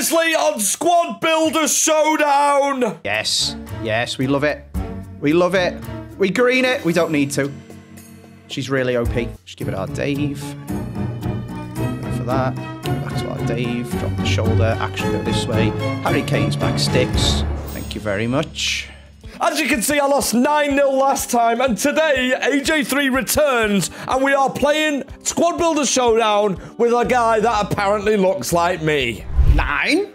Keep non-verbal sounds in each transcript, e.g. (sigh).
Previously on Squad Builder Showdown. Yes, yes, we love it. We love it. We green it. We don't need to. She's really OP. Just give it our Dave. Go for that. Give it back to our Dave. Drop the shoulder. Action go this way. Harry Kane's back sticks. Thank you very much. As you can see, I lost 9 0 last time, and today AJ3 returns, and we are playing Squad Builder Showdown with a guy that apparently looks like me. Nine?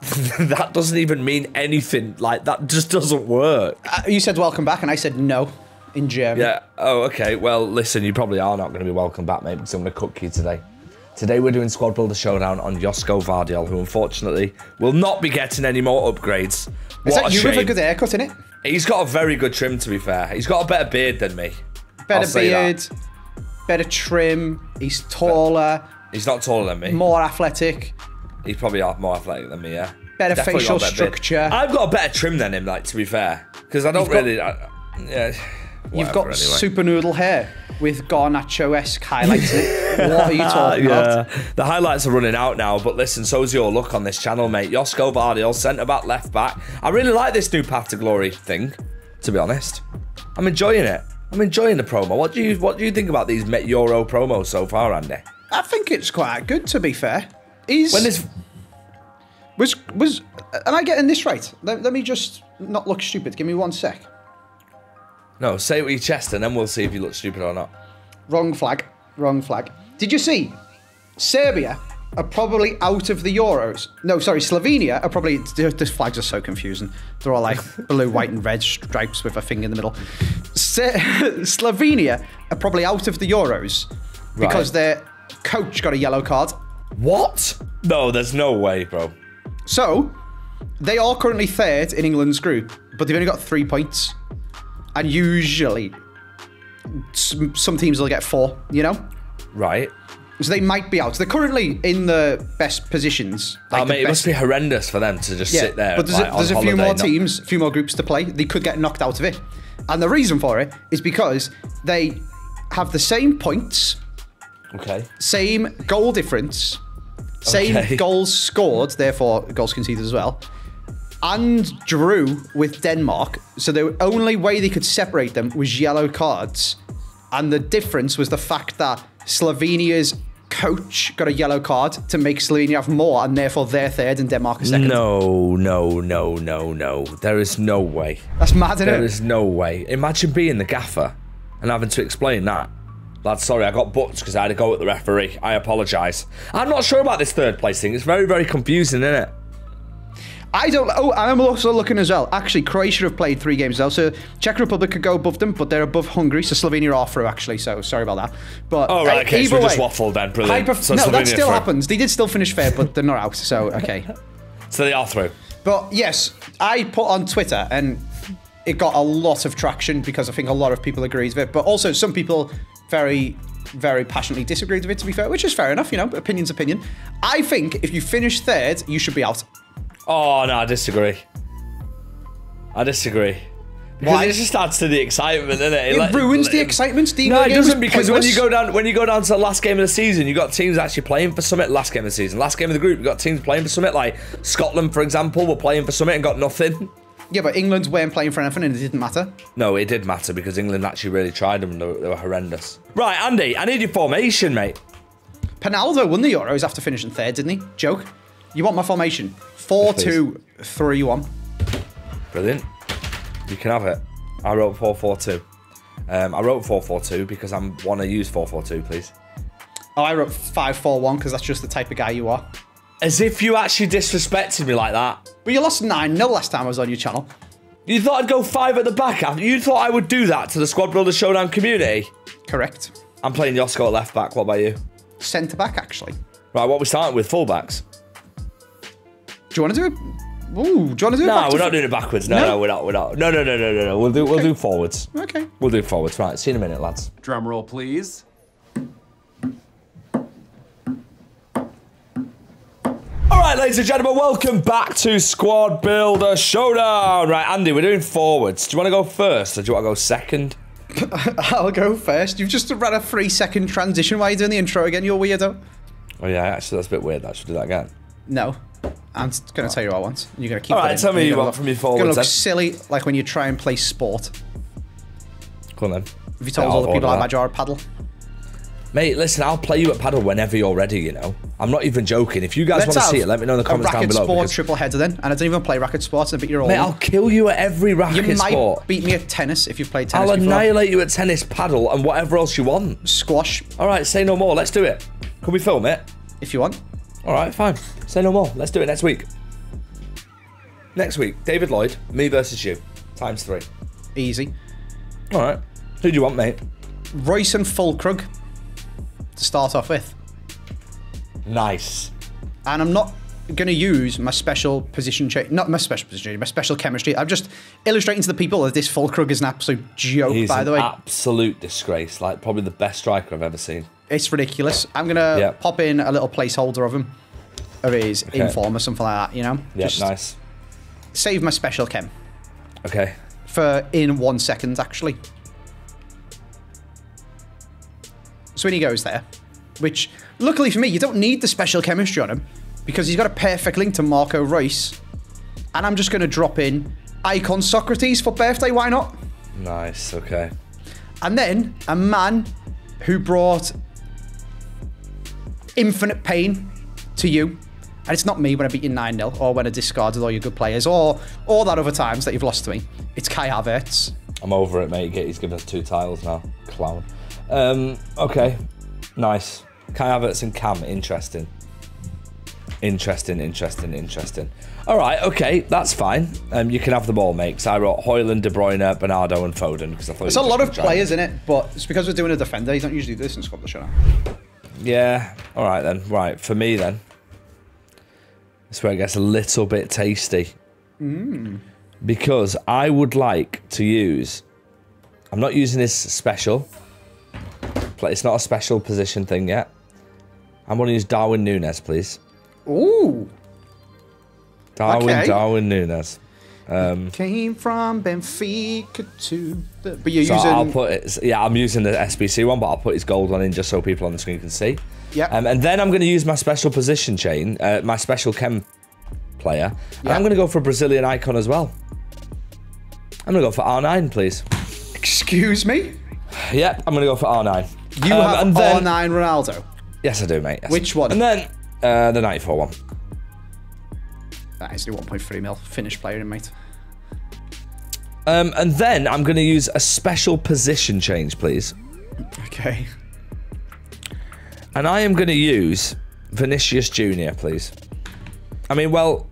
(laughs) that doesn't even mean anything. Like, that just doesn't work. Uh, you said welcome back, and I said no in German. Yeah. Oh, okay. Well, listen, you probably are not going to be welcome back, mate, because I'm going to cook you today. Today we're doing Squad Builder Showdown on Josko Gvardiol, who unfortunately will not be getting any more upgrades. Is What that a you with a good haircut in it? He's got a very good trim, to be fair. He's got a better beard than me. Better say that. beard, better trim. He's taller, He's not taller than me. more athletic. He's probably more athletic than me, yeah. Better Definitely facial got better beard. structure. I've got a better trim than him, like, to be fair. Because I don't You've got- really... I, yeah, You've got anyway. super noodle hair with Garnacho-esque highlights. (laughs) What are you talking yeah, about? the highlights are running out now, but listen, so's your look on this channel, mate. Josko Gvardiol, centre back, left back. I really like this new Path to Glory thing, to be honest. I'm enjoying it. I'm enjoying the promo. What do you What do you think about these Met Euro promos so far, Andy? I think it's quite good, to be fair. He's When this was was. Am I getting this right? Let, let me just not look stupid. Give me one sec. no, say it with your chest, and then we'll see if you look stupid or not. Wrong flag. Wrong flag. Did you see? Serbia are probably out of the Euros. No, sorry, Slovenia are probably. This flags are so confusing. They're all like (laughs) blue, white, and red stripes with a finger in the middle. Se- (laughs) Slovenia are probably out of the Euros because Right. their coach got a yellow card. What? No, there's no way, bro. So they are currently third in England's group, but they've only got three points. And usually, some, some teams will get four. You know. Right. So they might be out. They're currently in the best positions. Oh, the mate, it must be horrendous for them to just yeah, sit there. But there's, like, a, there's on a few holiday, more not- teams, a few more groups to play. They could get knocked out of it. And the reason for it is because they have the same points, Okay. same goal difference, same Okay. goals scored, therefore goals conceded as well, and drew with Denmark. So the only way they could separate them was yellow cards. And the difference was the fact that Slovenia's coach got a yellow card to make Slovenia have more, and therefore they're third and Denmark is second. No, no, no, no, no. There is no way. That's mad, isn't There it? is no way. Imagine being the gaffer and having to explain that. Lad, sorry, I got booked because I had to go at the referee. I apologise. I'm not sure about this third place thing. It's very, very confusing, isn't it? I don't. Oh, I'm also looking as well. Actually, Croatia have played three games now, so Czech Republic could go above them, but they're above Hungary, so Slovenia are through actually. So sorry about that. But Oh, right, uh, okay, so either we just way, waffled then. Brilliant. hyper- So no, that still through. happens. They did still finish fair, but they're not out. So okay. (laughs) So they are through. But yes, I put on Twitter and it got a lot of traction because I think a lot of people agreed with it, but also some people very, very passionately disagreed with it, to be fair, which is fair enough, you know, opinion's opinion. I think if you finish third, you should be out. Oh, no, I disagree. I disagree. Because Why? it just adds to the excitement, doesn't it? It Like- ruins the excitement. The No, it doesn't because when you go down when you go down to the last game of the season, you got teams actually playing for Summit. Last game of the season, last game of the group, you got teams playing for Summit. Like Scotland, for example, were playing for Summit and got nothing. Yeah, but England weren't playing for anything and it didn't matter. No, it did matter because England actually really tried them and they were, they were horrendous. Right, Andy, I need your formation, mate. Penaldo won the Euros after finishing third, didn't he? Joke. You want my formation? 4 Yes, 2 3 1. Brilliant. You can have it. I wrote 442. Um, I wrote 442 because I want to use 442, please. Oh, I wrote 5 4 1 because that's just the type of guy you are. As if you actually disrespected me like that. But you lost 9 0 last time I was on your channel. You thought I'd go five at the back. You thought I would do that to the Squad Builder Showdown community. Correct. I'm playing Yosko at left back. What about you? Centre back, actually. Right, what we starting with? Fullbacks. Do you want to do it? Ooh, do you want to do it? No, we're not doing it backwards. No, no, No? we're not. We're not. No, no, no, no, no, no. We'll do. We'll do forwards. Okay. We'll do forwards. Right. See you in a minute, lads. Drum roll, please. Right, ladies and gentlemen, welcome back to Squad Builder Showdown. Right, Andy, we're doing forwards. Do you want to go first or do you want to go second? (laughs) I'll go first. You've just ran a three second transition while you're doing the intro again, you're weirdo. Oh yeah, actually, that's a bit weird. I should do that again. No. I'm going to tell you what I want. and You're going to keep All right, tell me you want from your forwards. It's going to look silly, like when you try and play sport. Come on then. Have you told Yeah, all the people order how that. bad you are at paddle? Mate, listen, I'll play you at paddle whenever you're ready, you know. I'm not even joking. If you guys want to see it, let me know in the comments down racket below. sport because- triple header then, and I don't even play racket sports. I beat your old. Mate, I'll kill you at every you racket might sport. beat me at tennis if you've played tennis I'll before. annihilate you at tennis, paddle, and whatever else you want. Squash All right, say no more. Let's do it. Can we film it? if you want. All right, fine. Say no more. Let's do it next week. Next week, David Lloyd, me versus you, times three. Easy. All right. Who do you want, mate? Reus and Füllkrug to start off with. Nice. And I'm not going to use my special position change, not my special position change, my special chemistry. I'm just illustrating to the people that this Füllkrug is an absolute joke, He's by the way. absolute disgrace. Like probably the best striker I've ever seen. It's ridiculous. I'm going to Yeah. pop in a little placeholder of him, of his Okay. inform or something like that, you know? Yeah, Just nice. save my special chem Okay. for in one second, actually. So when he goes there, which luckily for me, you don't need the special chemistry on him because he's got a perfect link to Marco Reus. And I'm just going to drop in Icon Socrates for birthday, why not? Nice. Okay. And then a man who brought infinite pain to you. And it's not me when I beat you 9 0 or when I discarded all your good players or all that other times that you've lost to me. It's Kai Havertz. I'm over it, mate. He's given us two titles now. Clown. Um, okay. Nice. Kai Havertz and Cam. Interesting. Interesting, interesting, interesting. All right, okay, that's fine. Um, you can have the ball, mate. 'cause I wrote Hoyland, De Bruyne, Bernardo, and Foden because I thought There's you a lot of players in it, but it's because we're doing a defender. You don't usually do this in Squad the Show. Yeah. All right then. Right for me then. This where it gets a little bit tasty. Because I would like to use. I'm not using this special. But It's not a special position thing yet. I'm going to use Darwin Núñez, please. Ooh. Darwin, Okay. Darwin Núñez. Came from Benfica to the. But you're So using. I'll put it. Yeah, I'm using the SBC one, but I'll put his gold one in just so people on the screen can see. Yeah. Um, and then I'm going to use my special position chain, uh, my special chem player. And Yeah. I'm going to go for a Brazilian icon as well. I'm going to go for R9, please. Excuse me? Yep, I'm going to go for R9. You Um, have and then- R9 Ronaldo. Yes, I do, mate. yes. Which one? And then uh, the 94 one. That is the 1.3 mil Finnish player, mate. Um, and then I'm going to use a special position change, please. Okay. And I am going to use Vinicius Junior, please. I mean, well,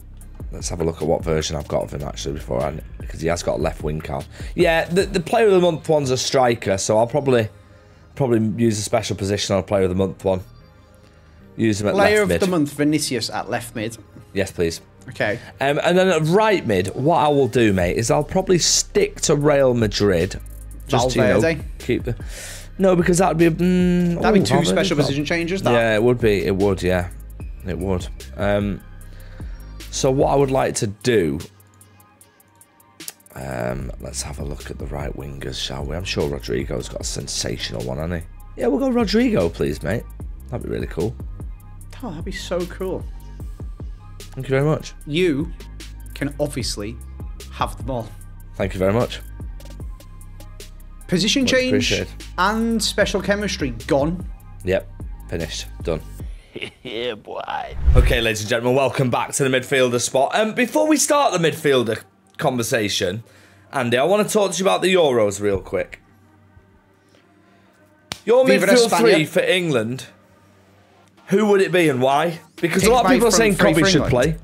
let's have a look at what version I've got of him actually before I, because he has got a left wing card. Yeah, the, the player of the month one's a striker, so I'll probably probably use a special position on a player of the month one. Use him at Player of mid. the month, Vinicius at left mid. Yes, please. Okay. Um, and then at right mid, what I will do, mate, is I'll probably stick to Real Madrid. Just to, you know, keep the. No, because that would be. Mm, That'd ooh, be two Valverde's special not- position changes. That. Yeah, it would be. It would. Yeah, it would. Um, so what I would like to do. Um, let's have a look at the right wingers, shall we? I'm sure Rodrygo's got a sensational one, hasn't he? Yeah, we'll go Rodrigo, please, mate. That'd be really cool. Oh, that'd be so cool. Thank you very much. You can obviously have them all. Thank you very much. Position Much change appreciated. and special chemistry gone. Yep, finished, done. (laughs) Yeah, boy. Okay, ladies and gentlemen, welcome back to the midfielder spot. Um, before we start the midfielder conversation, Andy, I want to talk to you about the Euros real quick. Your Viva midfield España. three for England, who would it be and why? Because Pick a lot of people are saying three Kobbie should play.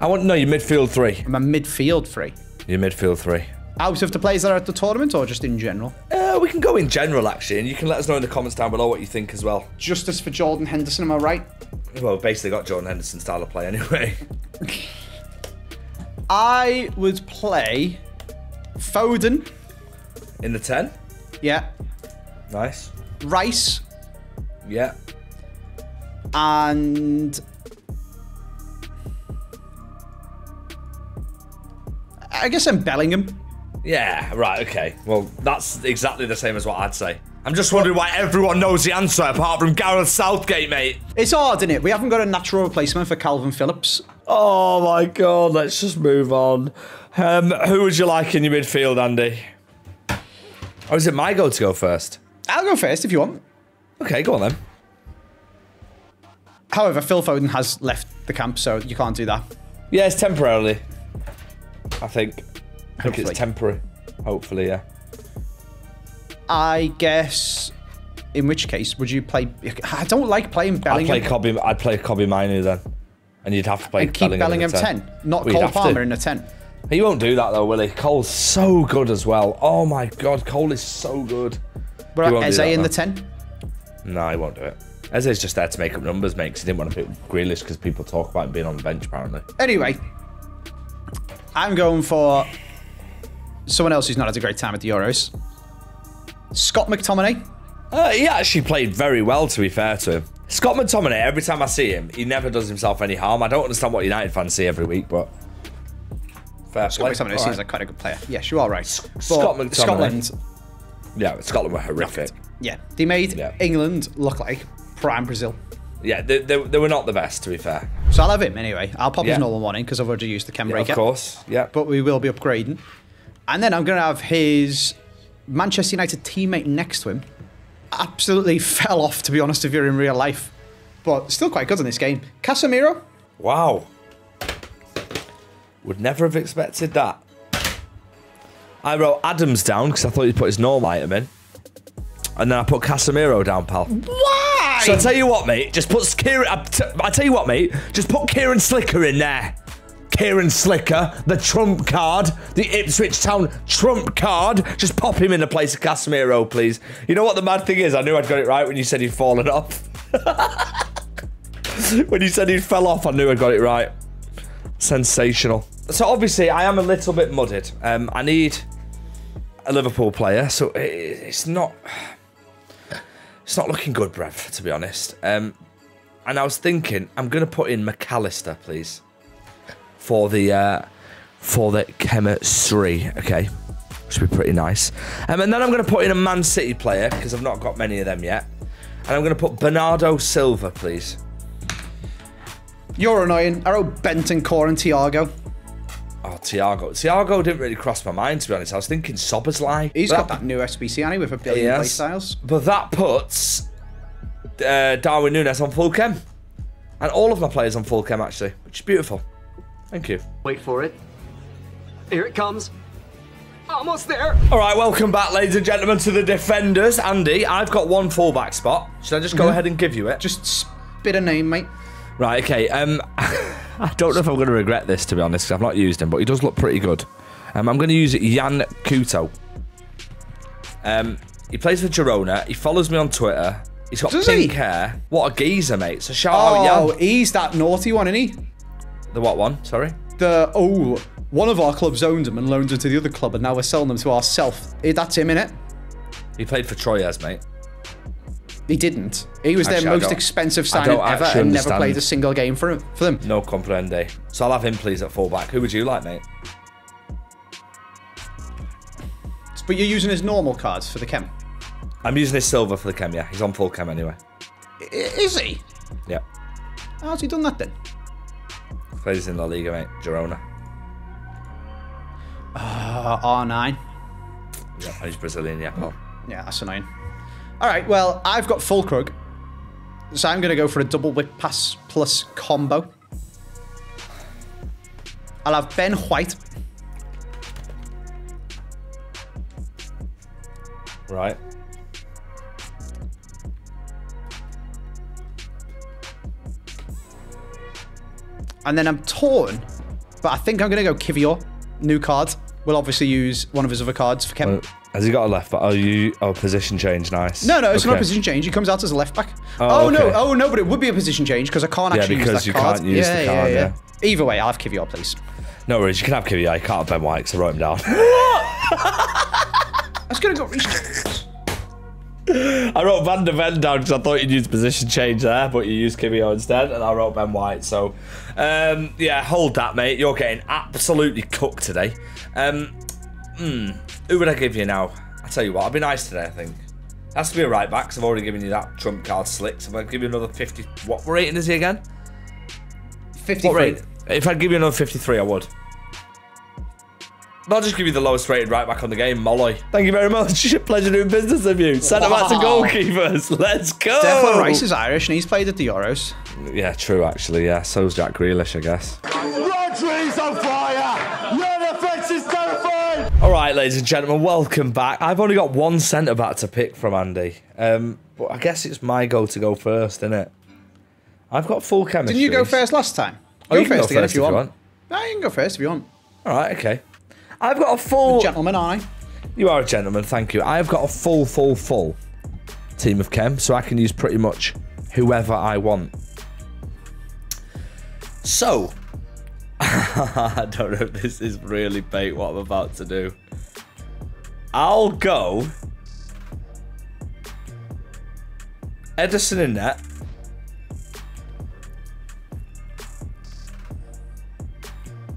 I want to no, your midfield three. I'm a midfield free. Your midfield three. Out of the players that are at the tournament or just in general? Uh, we can go in general actually, and you can let us know in the comments down below what you think as well. Justice for Jordan Henderson, am I right? Well, we've basically got Jordan Henderson style of play anyway. (laughs) I would play Foden. In the ten, Yeah. nice. Rice Yeah. and I guess I'm Bellingham. Yeah, right, okay. Well, that's exactly the same as what I'd say. I'm just wondering why everyone knows the answer apart from Gareth Southgate, mate. It's hard, isn't it? We haven't got a natural replacement for Kalvin Phillips. Oh my god, let's just move on. Um, who would you like in your midfield, Andy? Or is it my go to go first? I'll go first if you want. Okay, go on then. However, Phil Foden has left the camp, so you can't do that. Yeah, it's temporarily. I think. I think Hopefully. it's temporary. Hopefully, yeah. I guess. In which case, would you play? I don't like playing I'd play Kobbie. I'd play Kobbie Mainoo then, and you'd have to play and keep Bellingham, in a 10. not Well, you'd Cole have to. Palmer in a 10. He won't do that though, will he? Cole's so good as well. Oh my god, Cole is so good. But Eze in though. the 10. No, he won't do it. Eze's just there to make up numbers, mate, 'cause he didn't want to pick Grealish because people talk about him being on the bench, apparently. Anyway, I'm going for someone else who's not had a great time at the Euros. Scott McTominay. Uh, he actually played very well, to be fair to him. Scott McTominay, every time I see him, he never does himself any harm. I don't understand what United fans see every week, but fair Scott play. McTominay All seems right. like quite a good player. Yes, you are right. Scott But McTominay. Scotland, Yeah, Scotland were horrific. yeah, they made Yeah. England look like prime Brazil. Yeah, they, they, they were not the best, to be fair. So I'll have him anyway. I'll pop Yeah. his normal one in because I've already used the chem Yeah, breaker. of course. Yeah. But we will be upgrading. And then I'm going to have his Manchester United teammate next to him. Absolutely (laughs) fell off, to be honest, if you're in real life. But still quite good in this game. Casemiro. Wow. Would never have expected that. I wrote Adams down because I thought he'd put his normal item in. And then I put Casemiro down, pal. Why? So I tell you what, mate. Just put Cieran. I, t- I tell you what, mate. Just put Cieran Slicker in there. Cieran Slicker, the trump card, the Ipswich Town trump card. Just pop him in the place of Casemiro, please. You know what the mad thing is? I knew I'd got it right when you said he'd fallen off. (laughs) when you said he fell off, I knew I'd got it right. Sensational. So obviously, I am a little bit mudded. Um, I need a Liverpool player, so it, it's not. It's not looking good, Brev, to be honest. Um, and I was thinking, I'm going to put in Mac Allister, please, for the uh, for the chemistry. Okay, which would be pretty nice. Um, and then I'm going to put in a Man City player because I've not got many of them yet. And I'm going to put Bernardo Silva, please. You're annoying. I wrote Bentancur and Thiago. Oh, Thiago. Thiago didn't really cross my mind, to be honest. I was thinking Szoboszlai. He's But got that new SBC, he, with a billion Yes. But that puts uh, Darwin Núñez on full chem. And all of my players on full chem, actually, which is beautiful. Thank you. Wait for it. Here it comes. Almost there. All right, welcome back, ladies and gentlemen, to the defenders. Andy, I've got one fullback spot. Should I just go ahead and give you it? Just spit a name, mate. Right, okay. Um, (laughs) I don't know if I'm going to regret this, to be honest, 'cause I've not used him, but he does look pretty good. Um, I'm going to use Yan Couto. Um, he plays for Girona. He follows me on Twitter. He's got Does pink he? hair. What a geezer, mate. So shout Oh, out Jan. he's that naughty one, isn't he? The what one? Sorry. The oh, one of our clubs owned him and loaned him to the other club, and now we're selling them to ourselves. That's him, innit? He played for Troyes, mate. He didn't. He was Actually, their most expensive signing ever and never understand. played a single game for him for them. No comprende. So I'll have him, please, at fullback. Who would you like, mate? But you're using his normal cards for the chem. I'm using his silver for the chem, yeah. He's on full chem anyway. Is he? Yeah. How's he done that then? Plays in La Liga, mate. Girona. Uh, R9. Yeah. He's Brazilian, yeah. pal. Yeah, that's annoying. All right, well, I've got Füllkrug. So I'm going to go for a double whip pass plus combo. I'll have Ben White. Right. And then I'm torn, but I think I'm going to go Kivior. New card. We'll obviously use one of his other cards for Kevin. Has he got a left back? Oh, you. Oh, position change. Nice. No, no, it's not a position change. He comes out as a left back. Oh, Oh, no, oh no, but it would be a position change because I can't Yeah, actually use because that you card. can't use the card, yeah. yeah, yeah. Either way, I'll have Kivior, please. No worries. You can have Kiwi. I can't have Ben White because I wrote him down. I was going to go James. I wrote Van der Ven down because I thought you'd use position change there, but you used Kivior instead, and I wrote Ben White. So, um, yeah, hold that, mate. You're getting absolutely cooked today. Um, hmm, who would I give you now? I tell you what, I'll be nice today. I think. Has to be a right back, because I've already given you that trump card slick. So if I give you another 50... What rating is he again? 53. What rate? If I'd give you another 53, I would. Not just give you the lowest rated right back on the game, Molly. Thank you very much. (laughs) Pleasure doing business with you. Centre backs and Wow. goalkeepers. Let's go. Declan Rice is Irish and he's played at the Euros. Yeah, true, actually. Yeah, so's Jack Grealish, I guess. Rodri's on fire! Your defence is terrified! All right, ladies and gentlemen, welcome back. I've only got one centre back to pick from Andy. Um, but I guess it's my go to go first, isn't it? I've got full chemistry. Didn't you go first last time? Oh, go you can first go again first if you want. No, you can go first if you want. All right, okay. I've got a full. Gentlemen, I. You are a gentleman, thank you. I've got a full, full, full team of chem, so I can use pretty much whoever I want. So, (laughs) I don't know if this is really bait what I'm about to do. I'll go Ederson in net.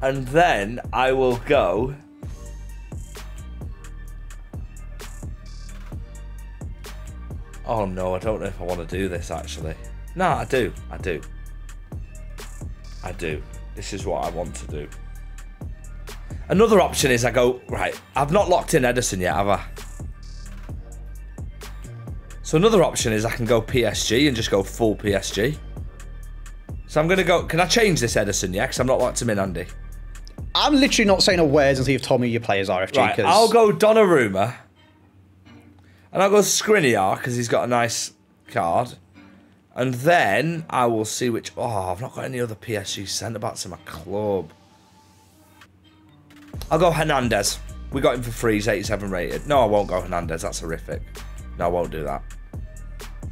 And then I will go. Oh no, I don't know if I want to do this actually. No, I do. I do. I do. This is what I want to do. Another option is I go, right, I've not locked in Ederson yet, have I? So another option is I can go PSG and just go full PSG. So I'm going to go, can I change this Ederson yet? Because I'm not locked him in, Andy. I'm literally not saying a word until you've told me your players are FG. Right, I'll go Donnarumma. And I'll go Skriniar because he's got a nice card. And then I will see which. Oh, I've not got any other PSG centre backs in my club. I'll go Hernandez. We got him for free. He's 87 rated. No, I won't go Hernandez. That's horrific. No, I won't do that.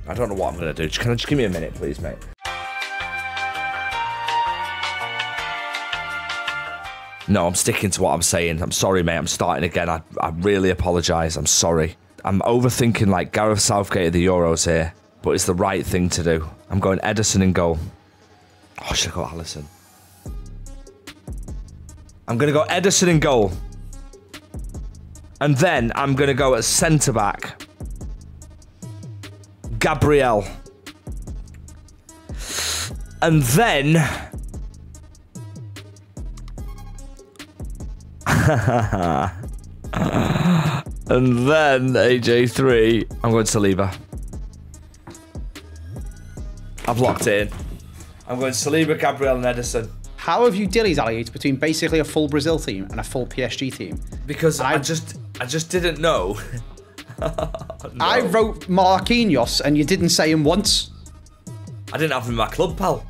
I don't know what I'm going to do. Just- Can I just give me a minute, please, mate? No, I'm sticking to what I'm saying. I'm sorry, mate. I'm starting again. I, I really apologise. I'm sorry. I'm overthinking like Gareth Southgate of the Euros here, but it's the right thing to do. I'm going Ederson in goal. Oh, should I go Alisson? I'm going to go Ederson in goal. And then I'm going to go at centre back. Gabriel. And then (laughs) And then AJ3, I'm going to Saliba. I've locked it in. I'm going to Saliba, Gabriel, and Ederson. How have you dilly dallied between basically a full Brazil team and a full PSG team? Because I, I- just I just didn't know. (laughs) I wrote Marquinhos and you didn't say him once. I didn't have him in my club, pal.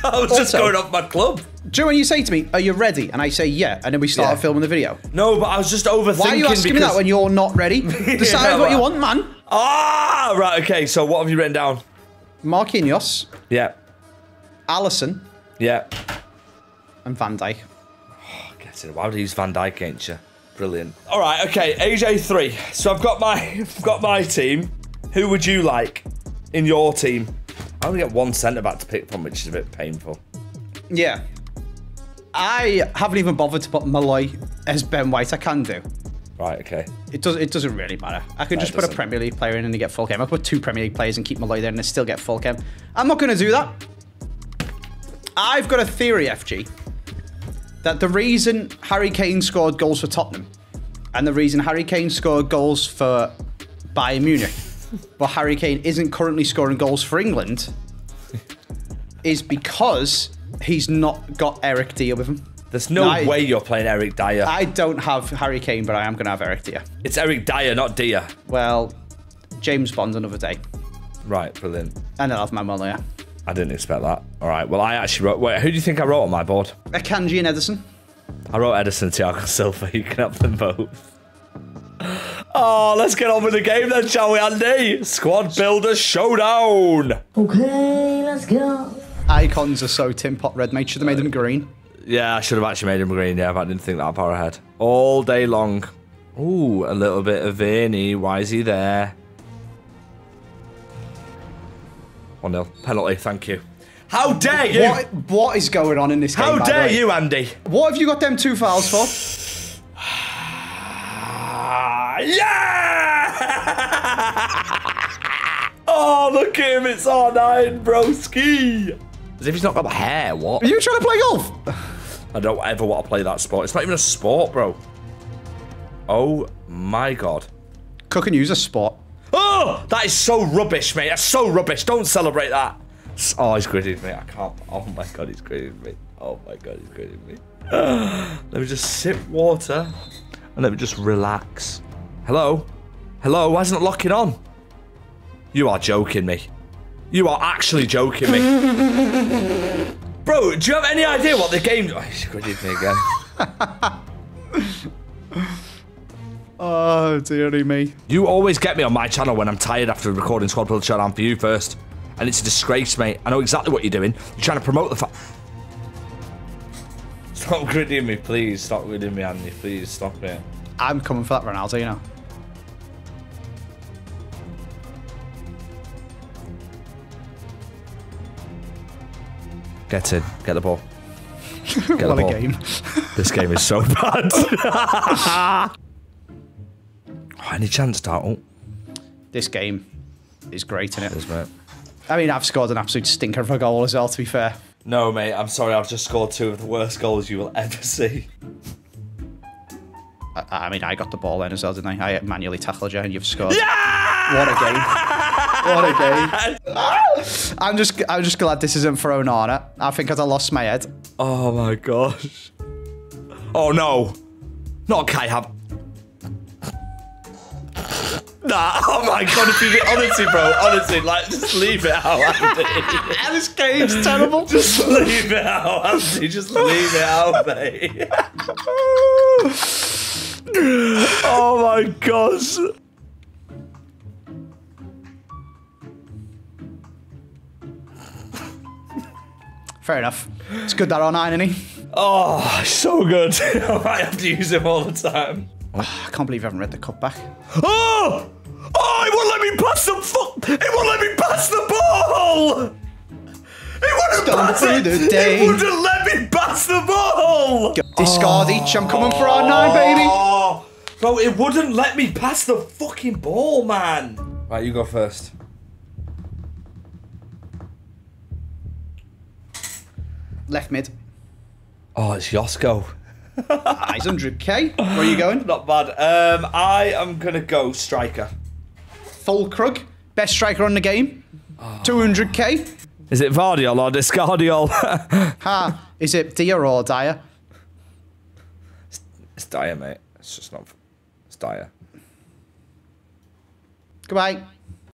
(laughs) I was just going off my club. Do you know when you say to me, "Are you ready?" and I say, "Yeah," and then we start Yeah. filming the video? No, but I was just overthinking Why are you asking me that when you're not ready? (laughs) Decide Yeah, what you want, man. Ah, right, okay. So what have you written down? Marquinhos, Yeah, Alisson, yeah. and Van Dijk. Get it. Why would I use Van Dijk, ain't you? Brilliant. All right, okay. AJ three. So I've got my (laughs) I've got my team. Who would you like in your team? I only get one centre back to pick from, which is a bit painful. Yeah. I haven't even bothered to put Malloy as Ben White. I can do. Right, okay. It does. It doesn't really matter. I could No, just put a. Premier League player in and get full chem. I put two Premier League players and keep Malloy there and they still get full chem. I'm not going to do that. I've got a theory, FG, that the reason Harry Kane scored goals for Tottenham and the reason Harry Kane scored goals for Bayern Munich, but Harry Kane isn't currently scoring goals for England, is because he's not got Eric Dier with him. There's no No, I- way you're playing Eric Dyer. I don't have Harry Kane, but I am going to have Eric Dier. it's Eric Dyer, not Dyer. Well, James Bond another day. Right, brilliant. And I'll have my Muller. I didn't expect that. All right. Well, I actually wrote. Wait, who do you think I wrote on my board? Akanji and Ederson. I wrote Ederson, Thiago Silva. (laughs) You can have them both. Oh, let's get on with the game then, shall we, Andy? Squad builder showdown. Okay, let's go. Icons are so Tim Pot red, mate. Should have made them green. Yeah, I should have actually made him green. Yeah, but I didn't think that far ahead. All day long. Ooh, a little bit of Vinny. Why is he there? 1 0. Penalty, thank you. How dare you? What, what is going on in this game? How by the dare way? you, Andy? What have you got them two fouls for? Ah, yeah! (laughs) Oh, look at him. It's R9, broski. As if he's not got the hair. What? Are you trying to play golf? I don't ever want to play that sport. It's not even a sport, bro. Oh my god. Cooking use a spot. Oh, that is so rubbish, mate. That's so rubbish. Don't celebrate that. Oh, he's gritted me. I can't. Oh my god, he's gritted me. Oh my god, he's gritted me. (gasps) let me just sip water and let me just relax. Hello? Hello? Why isn't it locking on? You are joking me. You are actually joking me. (laughs) Bro, do you have any idea what the game... Oh, gritted me again. (laughs) Oh, dearie me. You always get me on my channel when I'm tired after recording Squad Build Showdown for you first. And it's a disgrace, mate. I know exactly what you're doing. You're trying to promote the fact. Stop gritting me, please. Stop gritting me, Andy. Please stop it. I'm coming for that Ronaldo, you know. Get in. Get the ball. (laughs) Get the what a game. (laughs) This game is so (laughs) bad. oh, any chance, Dartle? This game is great, in it? Yes, mate. I mean, I've scored an absolute stinker of a goal as well, to be fair. No, mate. I'm sorry. I've just scored two of the worst goals you will ever see. I, I mean, I got the ball then as well, didn't I? I manually tackled you and you've scored. What a game. What a game. (laughs) I'm just I'm just glad this isn't thrown on it. I think I'd have lost my head. Oh my gosh. Oh no. Not Kai Hav. Nah, oh my god, if you honestly, bro, honestly, like, just leave it out, (laughs) Andy. this game's terrible. Just leave it out, Andy. Just leave it out, mate. (laughs) oh my gosh. Fair enough. It's good that R9, isn't he? Oh, so good. (laughs) I have to use him all the time. Ah, I can't believe I haven't read the cutback. Oh! Oh, it won't let me pass the fu- It won't let me pass the ball! It wouldn't Done pass it! the day. It wouldn't let me pass the ball! Discard each. I'm coming for our nine, oh. baby. Oh, bro, it wouldn't let me pass the fucking ball, man. Right, you go first. Left mid. Oh, it's Yosko. Ah, he's 100k. Where are you going? Not bad. Um, I am gonna go striker. Füllkrug. Best striker on the game. 200k. Is it Gvardiol or Discardiol? (laughs) Ha. Is it Dia or Dyer? it's Dyer, mate. It's just not. It's Dyer. Goodbye.